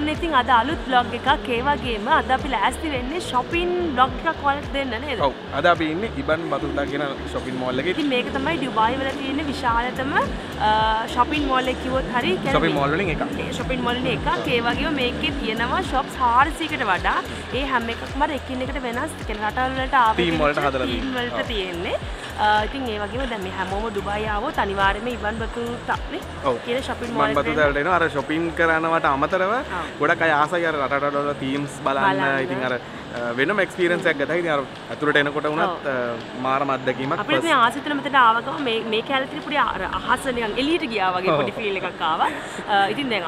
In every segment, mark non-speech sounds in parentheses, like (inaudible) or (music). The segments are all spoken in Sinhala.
සොන්න ඉතින් අද අලුත් බ්ලොග් එකක් ඒවගේම අද අපි ලෑස්ති වෙන්නේ ශොපින් බ්ලොග් එකක් ඔයාලට දෙන්න නේද? ඔව්. අද අපි ඉන්නේ ඉබන් බතුල්ලා කියන ෂොපින් මෝල් එකේ. ඉතින් මේක තමයි ඩුබායි වල තියෙන විශාලතම ශොපින් මෝල් එක කිව්වොත් හරි. ෂොපින් මෝල් වලින් එකක්. ෂොපින් මෝල් වලින් එකක්. ඒ වගේම මේකේ තියෙනවා ෂොප්ස් 400කට වඩා. ඒ හැම එකක්ම එකින් එකට වෙනස්. කියන්නේ රටවල් වලට ආපු තීම් වලට හදලා වලට තියෙන්නේ. ඉතින් ඒ වගේම දැන් මේ හැමෝම ඩුබායි ආවොත් අනිවාර්යයෙන්ම ඉබන් බතුල්ලානේ. ඔව්. කියන ෂොපින් මෝල් ඉබන් බතුල්ලාට එනවා අර ෂොපින් කරනවට අමතරව ගොඩක් අය ආසයි අර රටවල තීම්ස් බලන්න. ඉතින් අර එකක් ගත්තා. ඉතින් අර ඇතුළට එනකොට වුණත් මාරම අත්දැකීමක්. අපිට මේ ආසිතන මෙතන ආවගම මේ මේ කැලේ පොඩි අර අහස නිකන් එළියට ගියා වගේ පොඩි ෆීල් එකක් ආවා. ඉතින් දැන්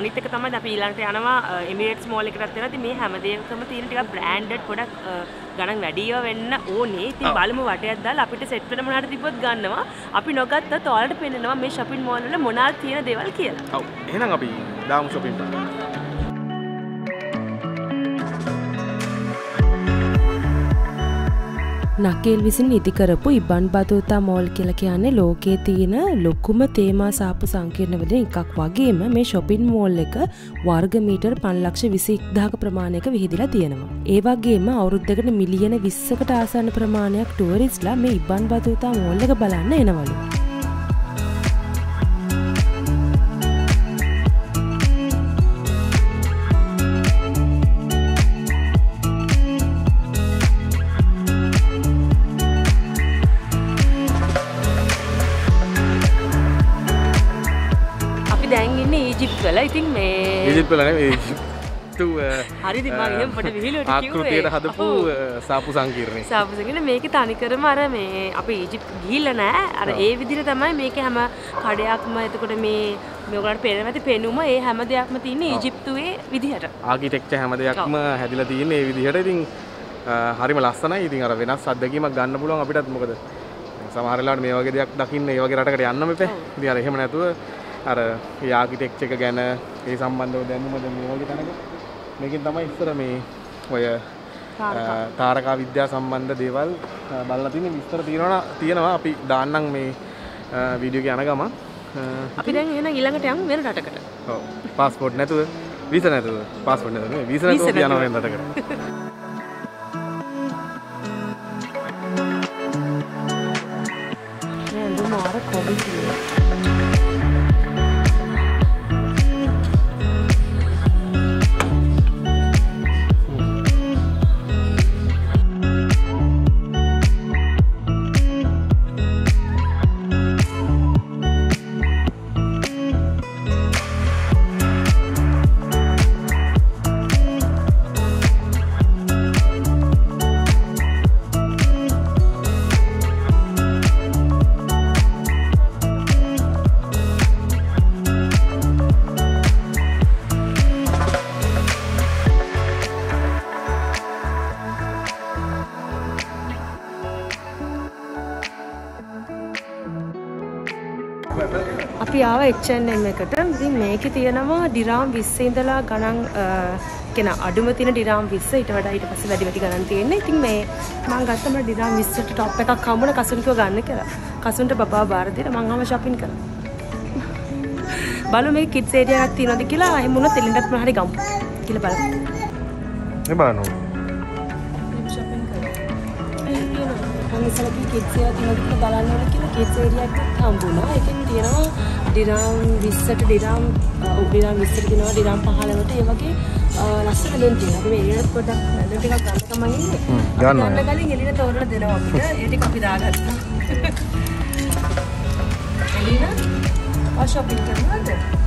අනිත් එක තමයි අපි ඊළඟට යනවා එමිරේට්ස් මෝල් එකටත් යනවා. ඉතින් මේ හැම දෙයකම තියෙන ටිකක් බ්‍රෑන්ඩඩ් ගොඩක් ගණන් වැඩිව වෙන්න ඕනේ. ඉතින් බලමු වටයක් දාලා අපිට සෙට් වෙන මොනවාට තිබ්බොත් ගන්නවා. අපි නොගත්තත් ඔයාලට පෙන්නනවා මේ shopping mall වල මොනවාද තියෙන දේවල් කියලා. ඔව්. එහෙනම් අපි දාමු shopping කරන්න. නකේල් විසින් ඉදිකරපු ඉබන් බදෝතා මෝල් කියල කියන්නේ ලෝකයේ තියෙන ලොකුම තේමා සාපු සංකීර්ණවලින් එකක් වගේම මේ ශොපින් මෝල් එක වර්ගමීටර් පන්ලක්ෂ විසි ඉක්දාක ප්‍රමාණයක විහිදිලා තියෙනවා. ඒවගේම අවුරුද්ධකට මිලියන විස්සකට ආසන්න ප්‍රමාණයක් ටුවරිස්ලා මේ ඉබන් බදෝතා මෝල් එක බලන්න එනවලු. විහිලට ආකෘතියට හදපු සාපු සංකීරණය සාපසගෙන මේක තනිකරම අර මේ අප ඉජිප් ගිල්ල නෑ. අර ඒ විදිර තමයි මේක හැම කඩයක්ම එතකොට මේ මෙගලට පෙරමැති පෙනුම ඒ හැම දෙයක්ම තියන්න ඉජිප්තුවේ විදිහට. ආකිටෙක්ච හැම දෙයක්ම හැදිල තියන්න විදිහට. ඉතින් හරිම ලස්සනයි. ඉතින් අර වෙනස් අත්දැකීමක් ගන්න පුළුවන් අපිටත්. මොකද සමහරලාට මේ වගේ දෙයක් දකින්න ඒ වගේ රටකට යන්නම එපා ඉතින් අර එහෙම නැතුව අර යාකිටෙක්ච එක ගැන ඒ සම්බන්ධව දැනුමද මේ වගේ තැනක. මේකින් තමයි ඉස්සර මේ ඔය තාරකා. විද්‍යා සම්බන්ධ දේවල් බලලා තියෙන විස්තර තියෙනවා තියෙනවා. අපි දාන්නම් මේ වීඩියෝ යන ගමන්. අපි දැන් එහෙනම් ඊළඟට යමු වෙන රටකට. ඔව්. පාස්පෝර්ට් නැතුව වීසා නැතුව. පාස්පෝර්ට් නැතුව වීසා නැතුව යනවා වෙන රටකට අපි ආව එච්චන්ම් එකට. ඉතින් මේක තියෙනවා ඩිරාම් විස්ස ඉඳලා ගණන් කෙන අඩුම තින ඩිරාම් විස්ස. ඉට වඩා ඊට පස්ස වැඩි වැඩි ගණන් තියෙන්නේ. ඉතින් මේ මං ගත්තම ඩිරාම් විස්සට ටොප් එකක් කම්බුණ කසුන්කව ගන්න කියලා. කසුන්ට බබා බාරදිට මංහම ශපින් කර. බලු මේ කිට් සේඩියක් තියනොද කියලා අහමුණ තෙලින්ටත් මහරි ගම්. කියල බල බලනවා ඉසලකි කිත්සය තිනොත් බලන්න කියලා කිත්සේරියක් හම්බුණා එකෙන් තියෙනවා ඩිරාම් විස්සට ඩිරාම් උඩිරම් විස්සට දෙනවා ඩිරම් පහලවට ඒ වගේ ලස්සන ලෙන් තියෙනවා. අපි මේ එළියට පොඩ්ඩක් ලෙන් ටිකක් ගන්න තමයි ඉන්නේ. ගන්නවා. ගන්න කලින් එළියට තෝරලා දෙනවා අපිට. ඒ ටික අපි දාගත්තා. (laughs) එළින ආ shopping කරනවද?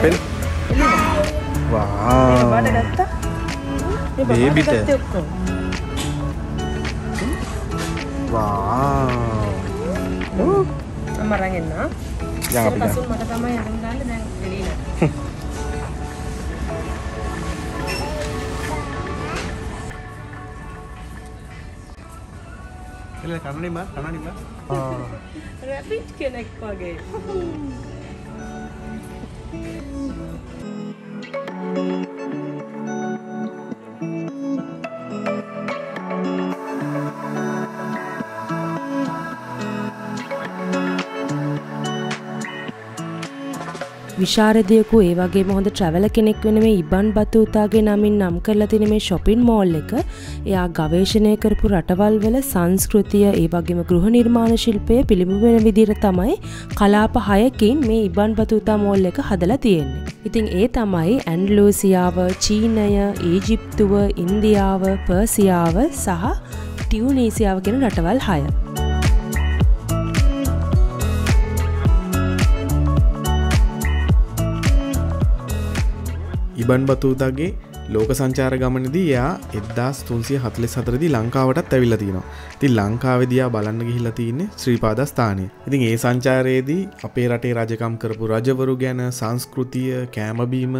siapin? Wow. Ini apa? Ya? Hmm? Wow. Hmm? Uh. Amarangin na. Yang apa? Kita sudah makan sama yang tinggal ini. (laughs) Rapid oh. connect. (laughs) විශාරදයකු ඒ වගේ මොහොඳ ට්‍රැවල කෙනෙක් වෙන මේ ඉබන් බතුතාගේ නමින් නම් කරලා තින මේ ශොපින් මෝල් එක එයා ගවේශණය කරපු රටවල් වල සංස්කෘතිය ඒ වගේම ගෘහ නිර්මාණ ශිල්පය පිළිබු වෙන විදිර තමයි කලාප හයකින් මේ ඉබන් බතුතා මෝල් එක හදලා තියෙන්නේ. ඉතින් ඒ තමයි ඇන්ඩලූසියාව චීනය ඊජිප්තුව ඉන්දියාව පර්සියාව සහ ටියවනීසියාව කෙන රටවල් හය. ඉබන් බතුතාගේ ලෝක සංචාර ගමනදී යා එදදාස් තුන්සිය හතලෙ සතරදි ලංකාවටත් ඇවිල්ල තියෙනවා. ති ලංකාවෙදයා බලන්න ගිහිල්ල තියන්නේ ශ්‍රීපාදස්ථානය ඉතින් ඒ සංචාරයේදී අපේ රටේ රජකම් කරපු රජවරු ගැන සංස්කෘතිය කෑමබීම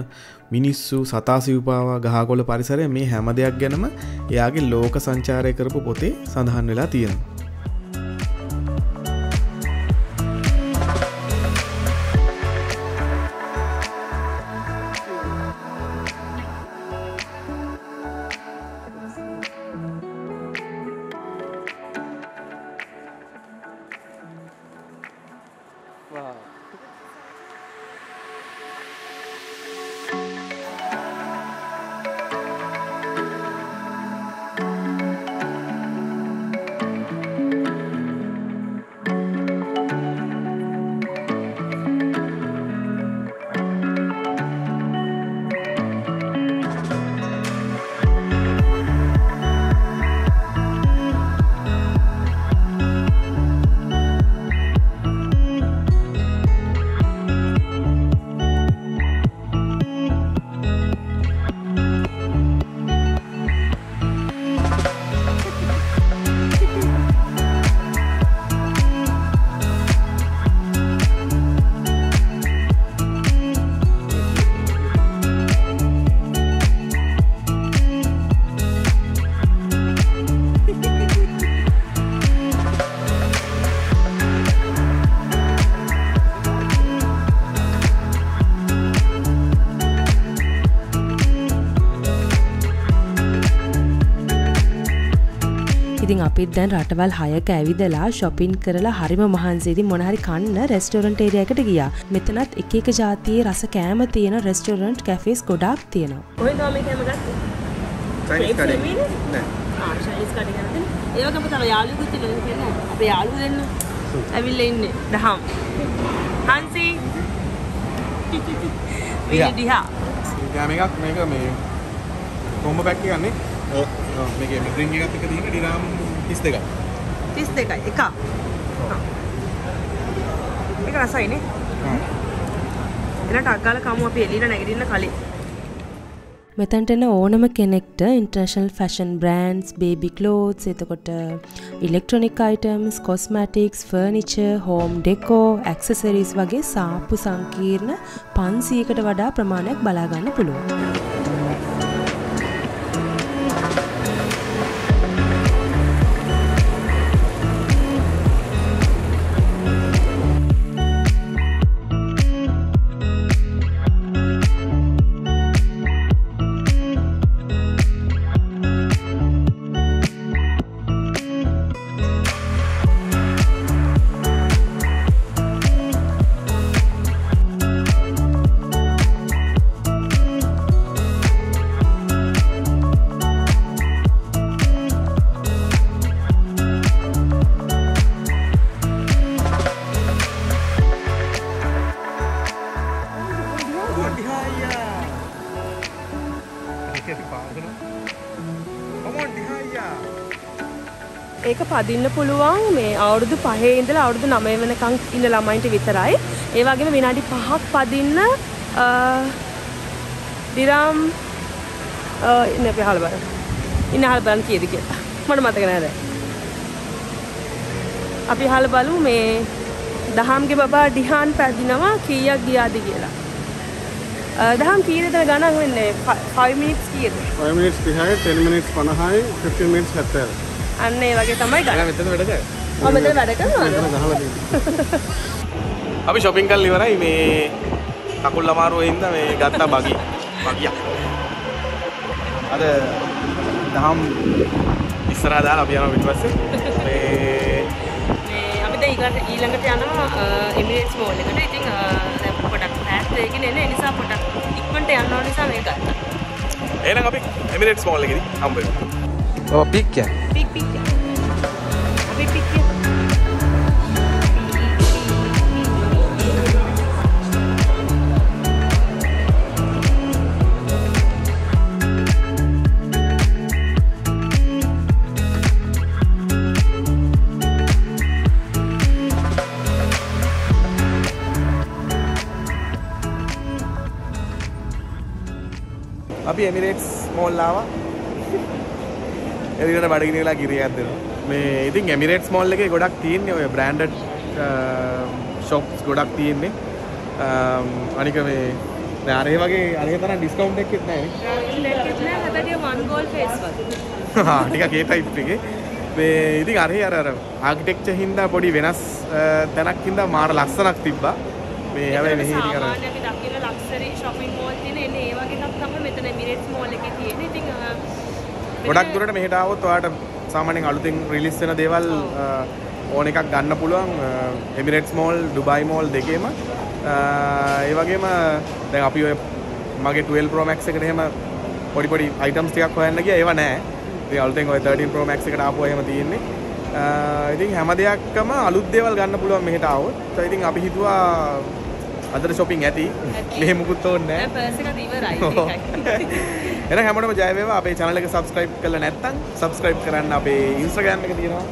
මිනිස්සු සතාසිවපාවා ගහකොල පරිසරය මේ හැම දෙයක් ගැනම එයාගේ ලෝක සංචාරය කරපු පොතේ සඳහන් වෙලා තියෙනවා. අපිත් දැන් රටවල් හයක ඇවිදලා ශොපින් කරලා හරිම මහන්සේදි මොනහරි කන්න රෙස්ටෝරන්ට් ඒරියකට ගියා. මෙතනත් එක එක ජාතියේ රස කෑම තියෙන රෙස්ටෝරන්ට් කැෆේස් ගොඩාක් තියෙනවා. කොහෙන්ද මේ කැම ගත්තේ? Chinese කඩේ. නෑ ආ චයිනීස් කඩේ ගන්නද? ඒ වගේම තමයි යාළුවෙකුත් ඉන්නවා කියන්නේ. අපේ යාළුවෝ දෙන්න ඇවිල්ලා ඉන්නේ. දහම්. හන්සි. විනි දිහා. ගෑම එකක් මේක මේ කොම්බ පැක් ගන්නේ මේක මිද්‍රිංග එකත් එක තියෙන ඩිරාම් 32යි 32යි එක. ඒක රසයිනේ. එන ටක් ගාලා කමු අපි එළියට නැගිටින්න කලින්. මෙතැන්ට එන ඕනම කෙනෙක්ට international fashion brands baby clothes එතකොට electronic items cosmetics furniture home decor accessories වගේ සාප්පු සංකීර්ණ පන්සීකට වඩා ප්‍රමාණයක් බලාගන්න පුළුවන්. ඒක පදින්න පුළුවන් මේ අවුරුදු පහේ ඉඳලා අවුරුදු 9 වෙනකන් ඉන්න ළමයින්ට විතරයි. ඒ වගේම විනාඩි 5ක් පදින්න දිරම් ඉන්න අපි අහලා බලන්න. ඉන්න අහලා බලන්න කීයද කියලා. මට මතක නෑ දැන්. අපි අහලා බලමු මේ දහම්ගේ බබා ඩිහාන් පැදිනවා කීයක් ගියාද කියලා. දහම් කීයද ගණන් වෙන්නේ 5 minutes කීයද? 5 මිනිස් 30යි 10 මිනිස් 50යි 15 මිනිස් 70යි. අන්න ඒ වගේ තමයි ගණන්. මෙතන වැඩ කරා. ඔබ මෙතන වැඩ තියෙනවා. (laughs) අපි ෂොපින් කරලා ඉවරයි මේ කකුල් අමාරුවෙ හින්දා මේ ගත්තා බගි. බගියක්. අද දහම් ඉස්සරහා දාලා අපි යනවා පිටිපස්සේ. මේ මේ අපි දැන් ඊළඟට ඊළඟට යනවා එමිරේට්ස් මෝල් එකට. ඉතින් පොඩක් ඈත් වෙගෙන එන නිසා පොඩක් ඉක්මනට යන්න ඕන නිසා මේක ගත්තා. එහෙනම් අපි එමිරේට්ස් මෝල් එකේදී හම්බ වෙමු. ඔව් පික් එක. Pic pic. අපි පික් අපි එමිරේට්ස් මෝල් ආවා. එදිනට බඩගිනි වෙලා කිරියක් දෙනවා. මේ ඉතින් එමිරේට්ස් මෝල් එකේ ගොඩක් තියෙන්නේ ඔය බ්‍රෑන්ඩඩ් ෂොප්ස් ගොඩක් තියෙන්නේ. අම්, අනික මේ දැන් අර ඒ වගේ ඒ තරම් ඩිස්කවුන්ට් එකක් නැහැ නේ. (laughs) ටිකක් ඒ ටයිප් එකේ. මේ ඉතින් අර අර අර ආකිටෙක්චර් හින්දා පොඩි වෙනස් තැනක් හින්දා මාර ලස්සනක් තිබ්බා. මේ හැබැයි මෙහි ටික අර සාමාන්‍ය අපි දකින ලක්සරි shopping mall තියෙන එන්නේ ඒ වගේ එකක් තමයි මෙතන එමිරේට්ස් මෝල් එකේ තියෙන්නේ. ඉතින් ගොඩක් දුරට මෙහෙට ආවොත් ඔයාලට සාමාන්‍යයෙන් අලුතෙන් රිලීස් වෙන දේවල් ඕන එකක් ගන්න පුළුවන් එමිරේට්ස් මෝල් ඩුබයි මෝල් දෙකේම ඒ වගේම දැන් අපි ඔය මගේ 12 Pro Max එකට එහෙම පොඩි පොඩි items ටිකක් හොයන්න ගියා ඒවා නැහැ. ඉතින් අලුතෙන් ඔය 13 Pro Max එකට ආපුවා එහෙම තියෙන්නේ. ඉතින් හැම දෙයක්ම අලුත් දේවල් ගන්න පුළුවන් මෙහෙට ආවොත්. ඉතින් අපි හිතුවා අදට shopping ඇති. මෙහෙ මුකුත් ඕනේ නැහැ. දැන් පර්ස් එකත් ඉවරයි ඔව්. ඒකයි. (laughs) එහෙනම් හැමෝටම ජය වේවා අපේ channel එක subscribe කරලා නැත්නම් subscribe කරන්න අපේ Instagram එක තියෙනවා.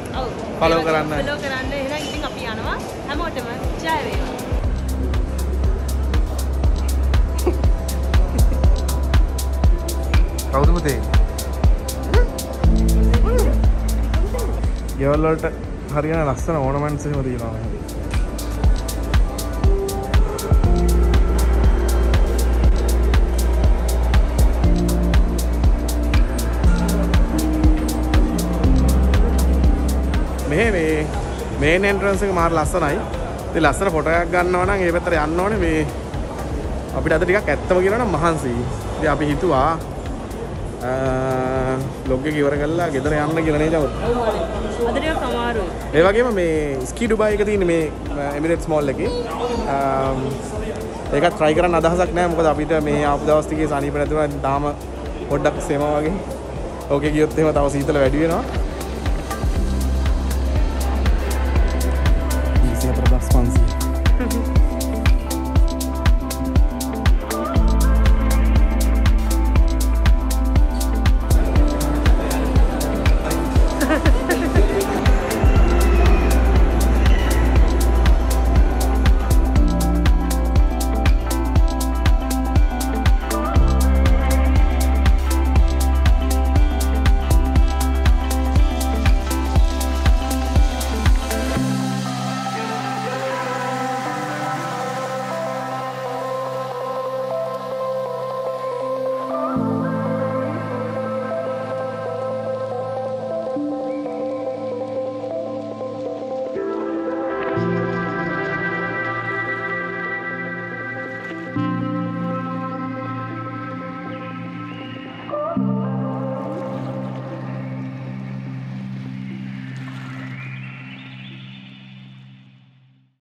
Follow කරන්න. ෆලෝ කරන්න. එහෙනම් ඉතින් අපි යනවා හැමෝටම ජය වේවා. (laughs) කවුද පුතේ? (laughs) ගෙවල් වලට හරියන ලස්සන ඕනමන්ට්ස් එහෙම තියෙනවා මේන් එන්ට්‍රන්ස් එක මාර ලස්සනයි. ඉතින් ලස්සන ෆොටෝ එකක් ගන්නවා නම් ඒ පැත්තට යන්න ඕනේ මේ අපිට අද ටිකක් ඇත්තම කියනවා නම් මහන්සි. ඉතින් අපි හිතුවා ලොග් එක ඉවර කරලා ගෙදර යන්න කියලා නේද? ඔව් හරි. අද ටිකක් අමාරුයි. ඒ වගේම මේ ස්කී ඩුබයි එක තියෙන මේ එමිරේට්ස් මෝල් එකේ ඒකත් try කරන්න අදහසක් නැහැ මොකද අපිට මේ ආපු දවස් ටිකේ සනීප නැතුව තාම පොඩ්ඩක් සෙම වගේ. ඕකේ ගියොත් එහෙම තව සීතල වැඩි